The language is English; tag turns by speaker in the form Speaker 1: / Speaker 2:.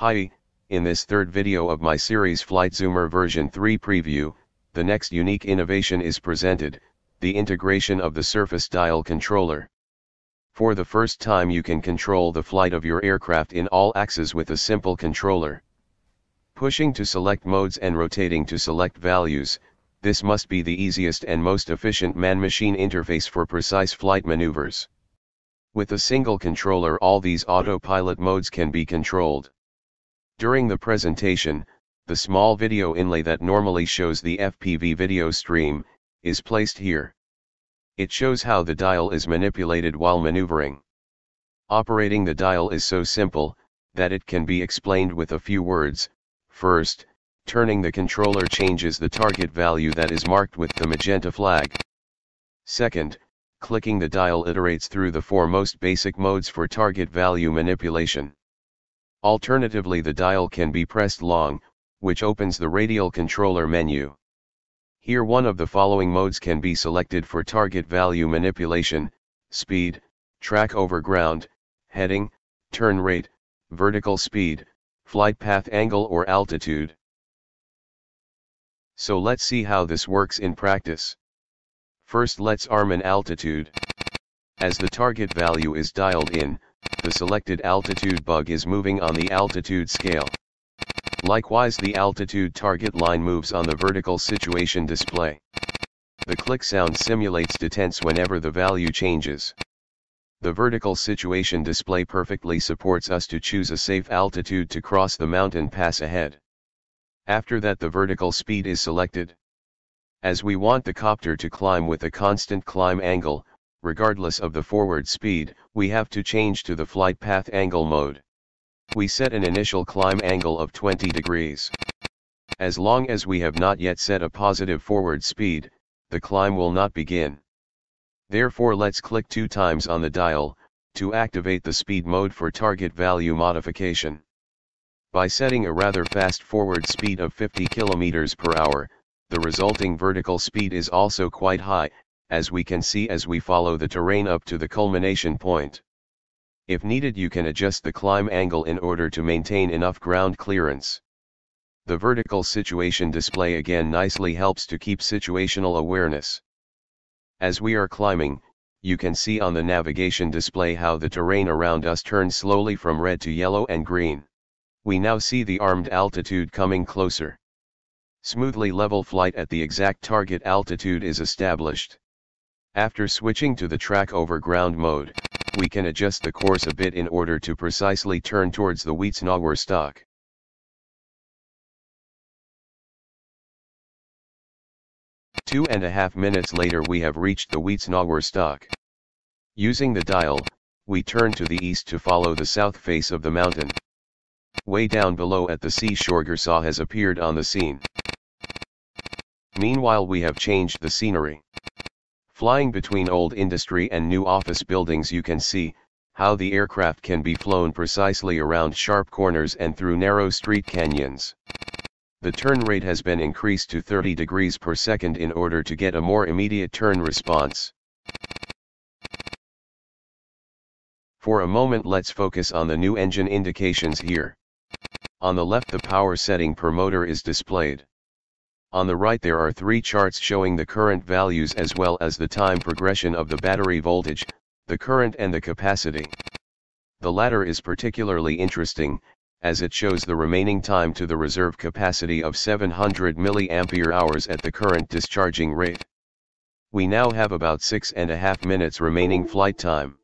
Speaker 1: Hi, in this third video of my series FlightZoomer version 3 preview, the next unique innovation is presented, the integration of the surface dial controller. For the first time you can control the flight of your aircraft in all axes with a simple controller. Pushing to select modes and rotating to select values, this must be the easiest and most efficient man-machine interface for precise flight maneuvers. With a single controller all these autopilot modes can be controlled. During the presentation, the small video inlay that normally shows the FPV video stream, is placed here. It shows how the dial is manipulated while maneuvering. Operating the dial is so simple, that it can be explained with a few words. First, turning the controller changes the target value that is marked with the magenta flag. Second, clicking the dial iterates through the four most basic modes for target value manipulation. Alternatively the dial can be pressed long, which opens the radial controller menu. Here one of the following modes can be selected for target value manipulation, speed, track over ground, heading, turn rate, vertical speed, flight path angle or altitude. So let's see how this works in practice. First let's arm an altitude. As the target value is dialed in, the selected altitude bug is moving on the altitude scale. Likewise the altitude target line moves on the vertical situation display. The click sound simulates detents whenever the value changes. The vertical situation display perfectly supports us to choose a safe altitude to cross the mountain pass ahead. After that the vertical speed is selected. As we want the copter to climb with a constant climb angle, regardless of the forward speed, we have to change to the flight path angle mode. We set an initial climb angle of 20 degrees. As long as we have not yet set a positive forward speed, the climb will not begin. Therefore let's click two times on the dial, to activate the speed mode for target value modification. By setting a rather fast forward speed of 50 km per hour, the resulting vertical speed is also quite high, as we can see as we follow the terrain up to the culmination point. If needed you can adjust the climb angle in order to maintain enough ground clearance. The vertical situation display again nicely helps to keep situational awareness. As we are climbing, you can see on the navigation display how the terrain around us turns slowly from red to yellow and green. We now see the armed altitude coming closer. Smoothly level flight at the exact target altitude is established. After switching to the track over ground mode, we can adjust the course a bit in order to precisely turn towards the Weizsäcker Two and a half minutes later we have reached the Weizsäcker Using the dial, we turn to the east to follow the south face of the mountain. Way down below at the seashore Gersau has appeared on the scene. Meanwhile we have changed the scenery. Flying between old industry and new office buildings you can see, how the aircraft can be flown precisely around sharp corners and through narrow street canyons. The turn rate has been increased to 30 degrees per second in order to get a more immediate turn response. For a moment let's focus on the new engine indications here. On the left the power setting per motor is displayed. On the right there are three charts showing the current values as well as the time progression of the battery voltage, the current and the capacity. The latter is particularly interesting, as it shows the remaining time to the reserve capacity of 700 mAh at the current discharging rate. We now have about six and a half minutes remaining flight time.